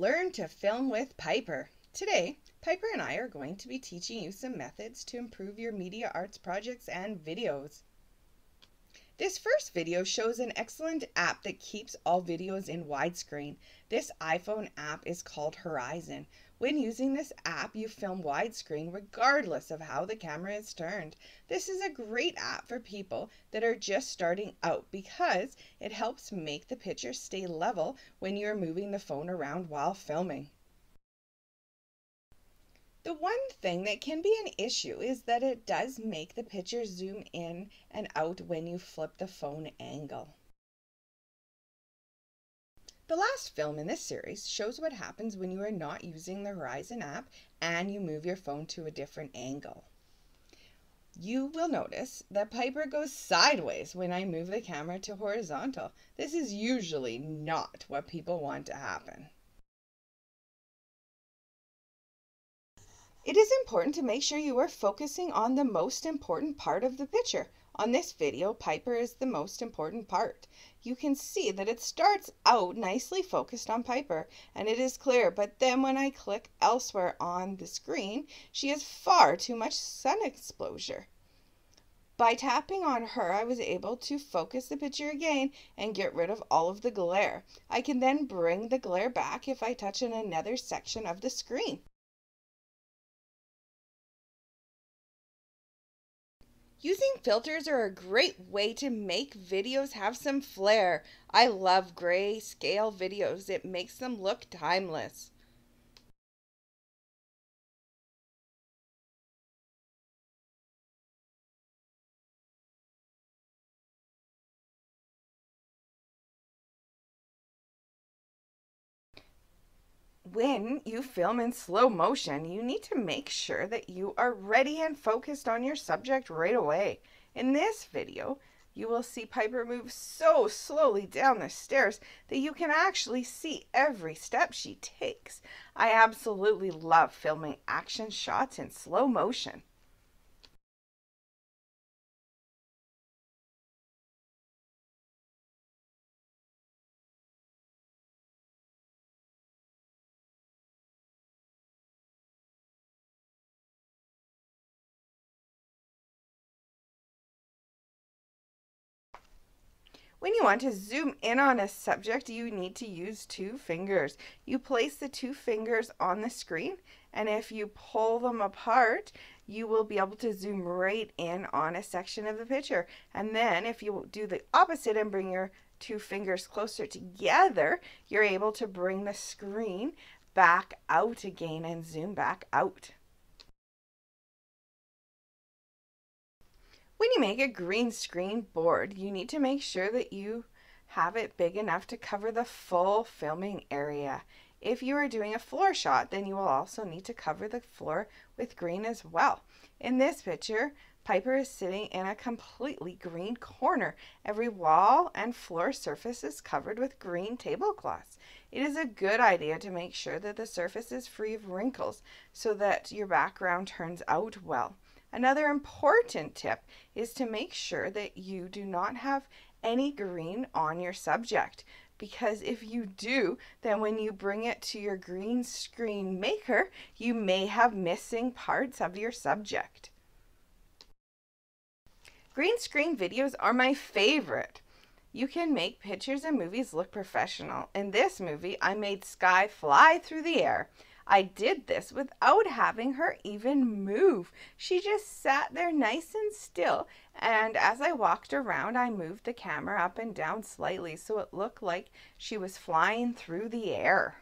Learn to film with Pyper. Today, Pyper and I are going to be teaching you some methods to improve your media arts projects and videos. This first video shows an excellent app that keeps all videos in widescreen. This iPhone app is called Horizon. When using this app, you film widescreen regardless of how the camera is turned. This is a great app for people that are just starting out because it helps make the picture stay level when you're moving the phone around while filming. The one thing that can be an issue is that it does make the picture zoom in and out when you flip the phone angle. The last film in this series shows what happens when you are not using the Horizon app and you move your phone to a different angle. You will notice that Pyper goes sideways when I move the camera to horizontal. This is usually not what people want to happen. It is important to make sure you are focusing on the most important part of the picture. On this video, Pyper is the most important part. You can see that it starts out nicely focused on Pyper and it is clear, but then when I click elsewhere on the screen, she has far too much sun exposure. By tapping on her, I was able to focus the picture again and get rid of all of the glare. I can then bring the glare back if I touch on another section of the screen. Using filters are a great way to make videos have some flair. I love grayscale videos. It makes them look timeless. When you film in slow motion, you need to make sure that you are ready and focused on your subject right away. In this video, you will see Pyper move so slowly down the stairs that you can actually see every step she takes. I absolutely love filming action shots in slow motion. When you want to zoom in on a subject, you need to use two fingers. You place the two fingers on the screen, and if you pull them apart, you will be able to zoom right in on a section of the picture. And then if you do the opposite and bring your two fingers closer together, you're able to bring the screen back out again and zoom back out. When you make a green screen board, you need to make sure that you have it big enough to cover the full filming area. If you are doing a floor shot, then you will also need to cover the floor with green as well. In this picture, Pyper is sitting in a completely green corner. Every wall and floor surface is covered with green tablecloths. It is a good idea to make sure that the surface is free of wrinkles so that your background turns out well. Another important tip is to make sure that you do not have any green on your subject because if you do, then when you bring it to your green screen maker, you may have missing parts of your subject. Green screen videos are my favorite. You can make pictures and movies look professional. In this movie, I made Sky fly through the air. I did this without having her even move. She just sat there nice and still, and as I walked around, I moved the camera up and down slightly so it looked like she was flying through the air.